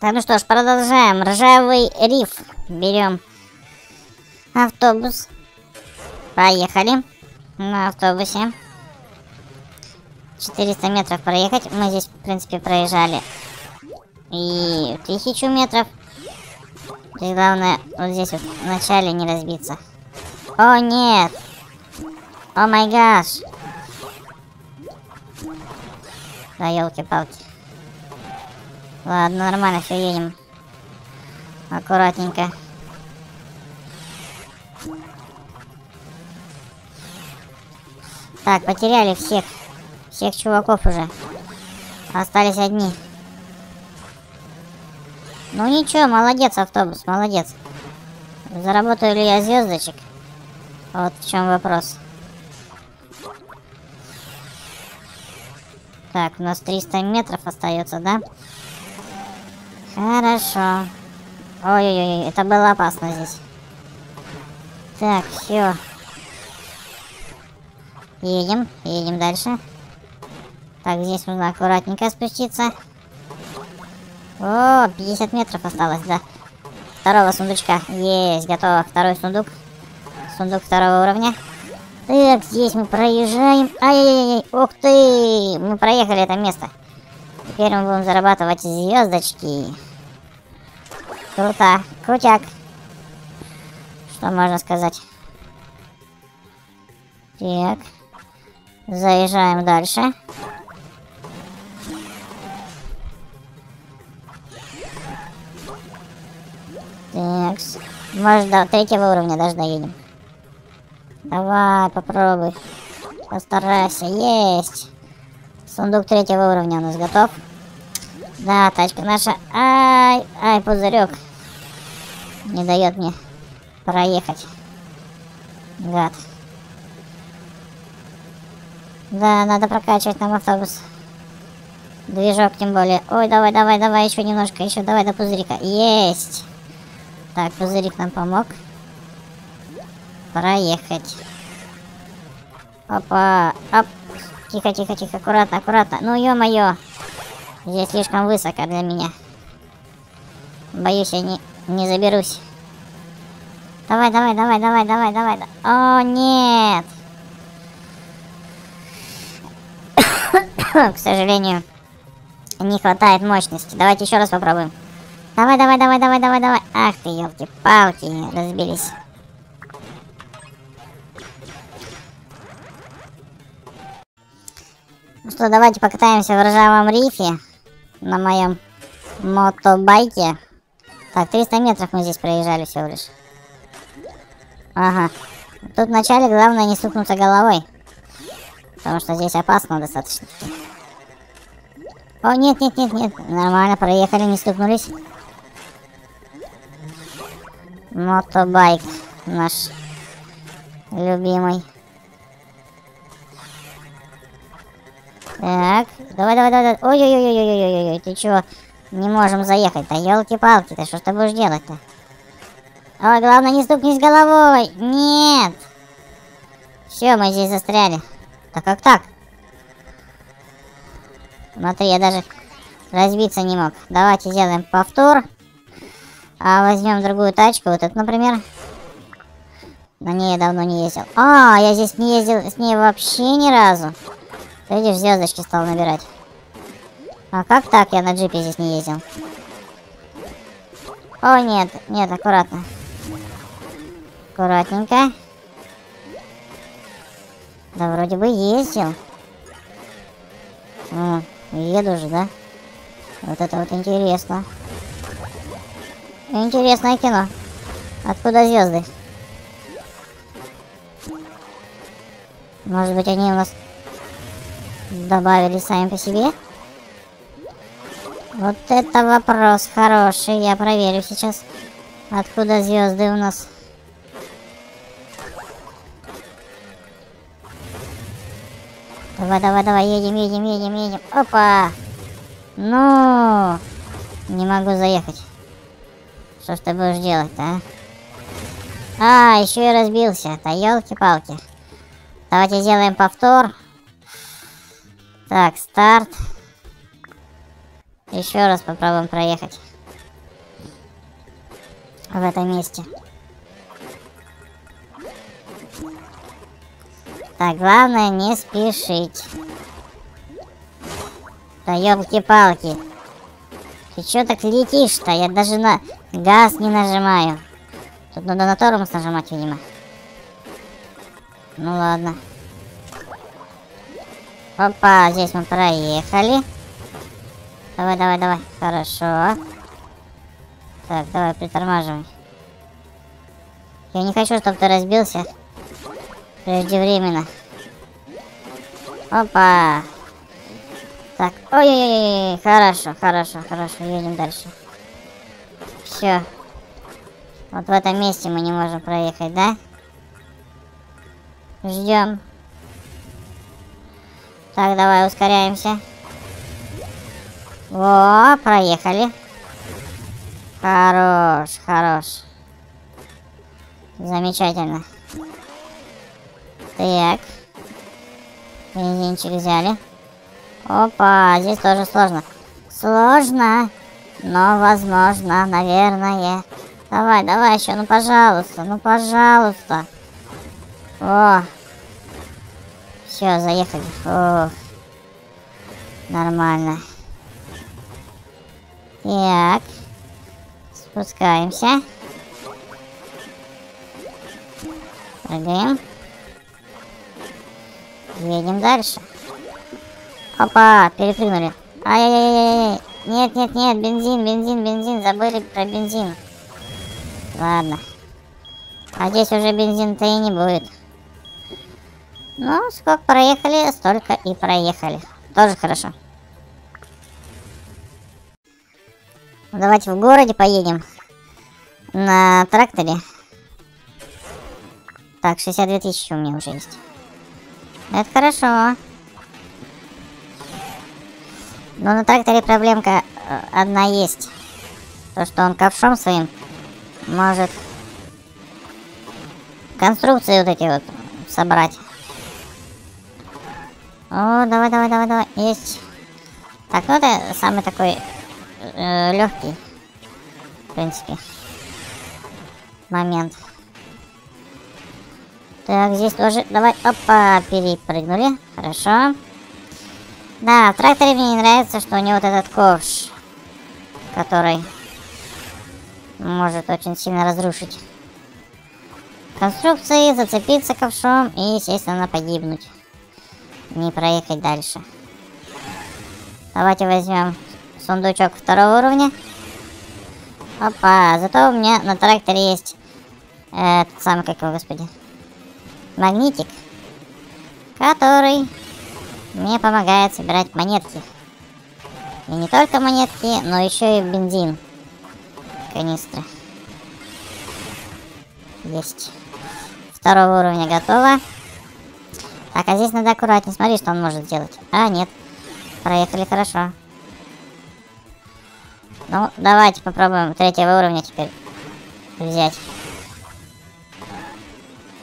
Так, ну что ж, продолжаем. Ржавый риф. Берем автобус. Поехали на автобусе. 400 метров проехать. Мы здесь, в принципе, проезжали. И тысячу метров. И главное, вот здесь вот в начале не разбиться. О, нет! О май гаш! Да, елки-палки. Ладно, нормально, все едем. Аккуратненько. Так, потеряли всех. Всех чуваков уже. Остались одни. Ну ничего, молодец автобус, молодец. Заработаю ли я звездочек? Вот в чем вопрос. Так, у нас 300 метров остается, да? Хорошо. Ой-ой-ой, это было опасно здесь. Так, все. Едем, едем дальше. Так, здесь нужно аккуратненько спуститься. О, 50 метров осталось, да. Второго сундучка. Есть, готово. Второй сундук. Сундук второго уровня. Так, здесь мы проезжаем. Ай-яй-яй, ух ты! Мы проехали это место. Теперь мы будем зарабатывать звездочки. Круто, крутяк. Что можно сказать? Так. Заезжаем дальше. Так, может до третьего уровня даже доедем. Давай, попробуй. Постарайся. Есть. Сундук третьего уровня у нас готов. Да, тачка наша. Ай, ай, пузырек. Не дает мне проехать. Гад. Да, надо прокачивать нам автобус. Движок тем более. Ой, давай, давай, давай, еще немножко, еще давай до пузырика. Есть. Так, пузырик нам помог. Проехать. Опа, оп. Тихо, тихо, тихо, аккуратно, аккуратно. Ну, ё-моё. Здесь слишком высоко для меня. Боюсь, я не, не заберусь. Давай, давай, давай, давай, давай, давай. О, нет. К сожалению, не хватает мощности. Давайте еще раз попробуем. Давай, давай, давай, давай, давай, давай. Ах ты, елки-палки, разбились. Ну что, давайте покатаемся в ржавом рифе на моем мотобайке. Так, 300 метров мы здесь проезжали всего лишь. Ага. Тут вначале главное не стукнуться головой. Потому что здесь опасно достаточно. О, нет, нет, нет, нет. Нормально, проехали, не стукнулись. Мотобайк наш любимый. Так, давай, давай, давай. Ой-ой-ой-ой-ой-ой-ой, ты чего? Не можем заехать Да елки-палки, ты что ж ты будешь делать-то? Ой, главное не стукнись головой. Нет. Все, мы здесь застряли. Да как так? Смотри, я даже разбиться не мог. Давайте сделаем повтор. А возьмем другую тачку. Вот эту, например. На ней я давно не ездил. А, я здесь не ездил с ней вообще ни разу. Видишь, звездочки стал набирать. А как так я на джипе здесь не ездил? О, нет, нет, аккуратно. Аккуратненько. Да вроде бы ездил. О, еду же, да? Вот это вот интересно. Интересное кино. Откуда звезды? Может быть они у нас добавили сами по себе? Вот это вопрос хороший. Я проверю сейчас, откуда звезды у нас. Давай, давай, давай, едем, едем, едем, едем. Опа! Ну, не могу заехать. Что ж ты будешь делать-то, а? А, еще и разбился. Да елки-палки. Давайте сделаем повтор. Так, старт. Еще раз попробуем проехать. в этом месте. Так, главное не спешить. Да елки-палки. Ты чё так летишь-то? Я даже на газ не нажимаю. Тут надо на тормоз нажимать, видимо. Ну ладно. Опа, здесь мы проехали. Давай, давай, давай. Хорошо. Так, давай, притормаживай. Я не хочу, чтобы ты разбился преждевременно. Опа. Так, ой-ой-ой, хорошо, хорошо, хорошо, едем дальше. Все. Вот в этом месте мы не можем проехать, да? Ждем. Так, давай ускоряемся. О, проехали. Хорош, хорош. Замечательно. Так. Бензинчик взяли. Опа, здесь тоже сложно. Сложно, но возможно, наверное. Давай, давай еще, ну пожалуйста, ну пожалуйста. О, все, заехали. О, нормально. Так, спускаемся. Прыгаем. Едем дальше. Опа, перепрыгнули. Ай-яй-яй-яй. Нет, нет, нет, бензин, бензин, бензин. Забыли про бензин. Ладно. А здесь уже бензин-то и не будет. Ну, сколько проехали, столько и проехали. Тоже хорошо. Давайте в городе поедем. На тракторе. Так, 62 тысячи у меня уже есть. Это хорошо. Но на тракторе проблемка э, одна есть. То, что он ковшом своим может конструкции вот эти вот собрать. О, давай, давай, давай, давай. Есть. Так, ну это самый такой э, легкий, в принципе, момент. Так, здесь тоже, давай, опа, перепрыгнули. Хорошо. Да, в тракторе мне не нравится, что у него вот этот ковш, который может очень сильно разрушить конструкции, зацепиться ковшом и, естественно, погибнуть. Не проехать дальше. Давайте возьмем сундучок второго уровня. Опа, зато у меня на тракторе есть э, этот самый, как его, господи, магнитик, который мне помогает собирать монетки. И не только монетки, но еще и бензин. Канистры. Есть. Второго уровня готово. Так, а здесь надо аккуратнее. Смотри, что он может сделать. А, нет. Проехали хорошо. Ну, давайте попробуем третьего уровня теперь взять.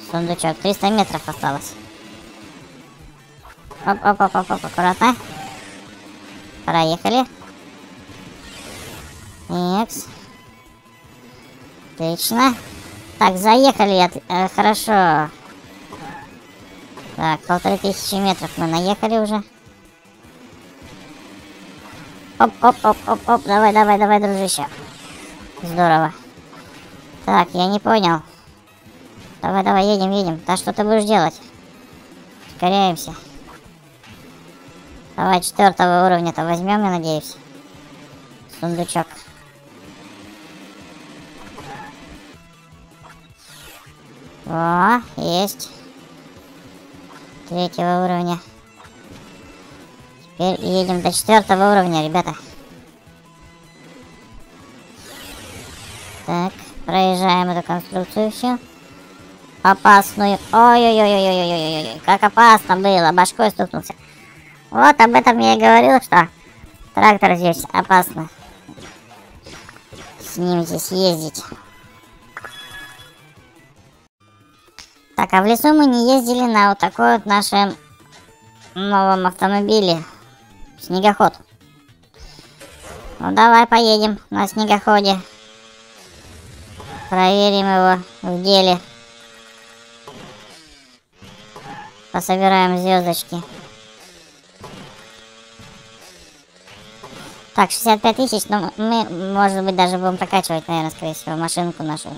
Сундучок. 300 метров осталось. Оп, оп, оп, оп, оп, аккуратно. Проехали. Некс. Отлично. Так, заехали. Э, хорошо. Так, полторы тысячи метров мы наехали уже. Оп, оп, оп, оп, оп. Давай, давай, давай, дружище. Здорово. Так, я не понял. Давай, давай, едем, едем. Да что ты будешь делать? Ускоряемся. Давай четвертого уровня-то возьмем, я надеюсь. Сундучок. О, есть. Третьего уровня. Теперь едем до четвертого уровня, ребята. Так, проезжаем эту конструкцию все. Опасную. Ой-ой-ой-ой-ой-ой-ой. Как опасно было. Башкой стукнулся. Вот об этом я и говорил, что трактор здесь опасно. С ним здесь ездить. Так, а в лесу мы не ездили на вот такой вот нашем новом автомобиле. Снегоход. Ну давай поедем на снегоходе. Проверим его в деле. Пособираем звездочки. Так, 65 тысяч, но мы, может быть, даже будем прокачивать, наверное, скорее всего, машинку нашу.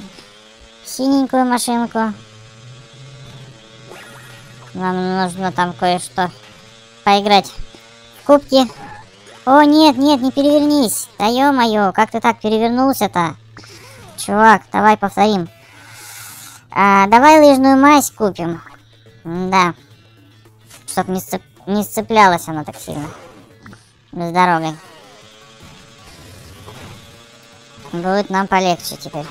Синенькую машинку. Нам нужно там кое-что поиграть в кубки. О, нет, нет, не перевернись. Да ё-моё, как ты так перевернулся-то? Чувак, давай повторим. А, давай лыжную мазь купим. Да. Чтоб не, сцеп... не сцеплялась она так сильно. С дорогой. Будет нам полегче теперь.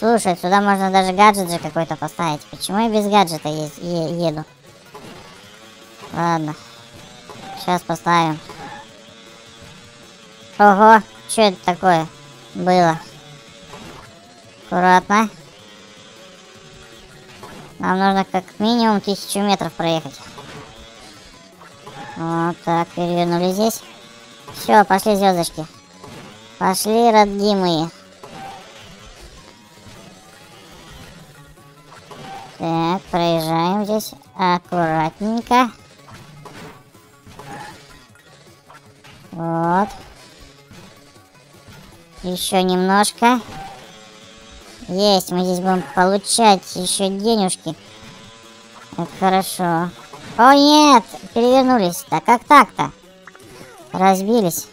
Слушай, сюда можно даже гаджет же какой-то поставить. Почему я без гаджета е еду? Ладно. Сейчас поставим. Ого, что это такое было? Аккуратно. Нам нужно как минимум тысячу метров проехать. Вот так, перевернули здесь. Все, пошли звездочки. Пошли, родимые. Аккуратненько. Вот. Еще немножко. Есть, мы здесь будем получать еще денежки. Это хорошо. О, нет! Перевернулись. Да как так-то? Разбились.